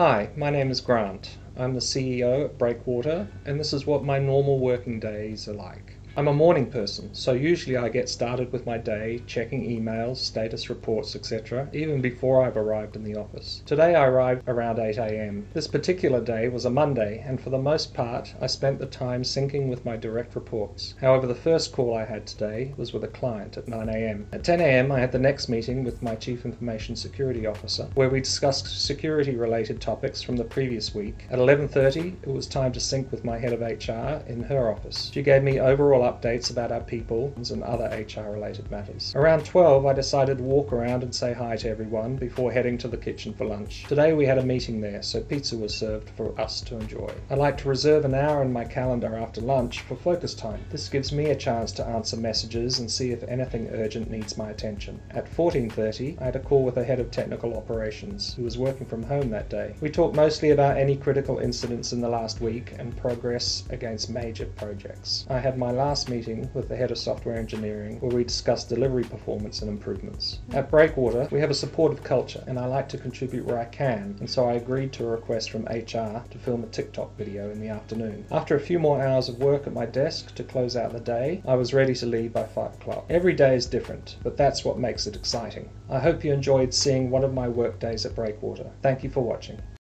Hi, my name is Grant. I'm the CEO at Breakwater, and this is what my normal working days are like. I'm a morning person, so usually I get started with my day checking emails, status reports, etc., even before I've arrived in the office. Today I arrived around 8am. This particular day was a Monday, and for the most part I spent the time syncing with my direct reports. However, the first call I had today was with a client at 9am. At 10am I had the next meeting with my Chief Information Security Officer, where we discussed security related topics from the previous week. At 11.30 it was time to sync with my head of HR in her office. She gave me overall updates about our people and other HR related matters. Around 12, I decided to walk around and say hi to everyone before heading to the kitchen for lunch. Today we had a meeting there, so pizza was served for us to enjoy. I like to reserve an hour in my calendar after lunch for focus time. This gives me a chance to answer messages and see if anything urgent needs my attention. At 14.30, I had a call with the head of technical operations, who was working from home that day. We talked mostly about any critical incidents in the last week and progress against major projects. I had my last last meeting with the head of software engineering where we discussed delivery performance and improvements. At Breakwater, we have a supportive culture and I like to contribute where I can, and so I agreed to a request from HR to film a TikTok video in the afternoon. After a few more hours of work at my desk to close out the day, I was ready to leave by 5 o'clock. Every day is different, but that's what makes it exciting. I hope you enjoyed seeing one of my work days at Breakwater. Thank you for watching.